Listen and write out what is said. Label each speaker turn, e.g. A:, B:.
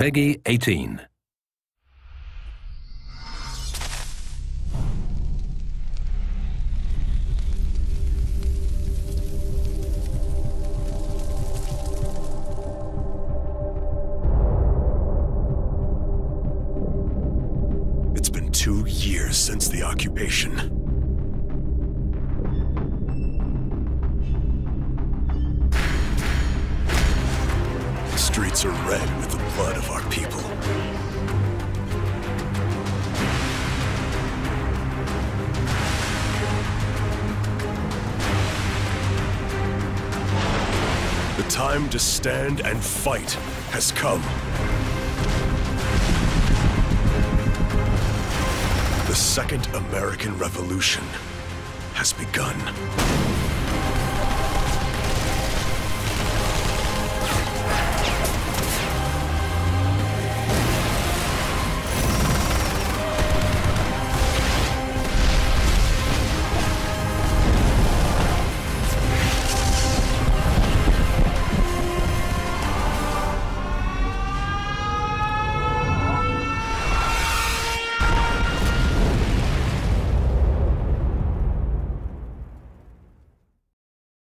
A: Peggy 18.
B: It's been two years since the occupation. Streets are red with the blood of our people. The time to stand and fight has come. The Second American Revolution has begun.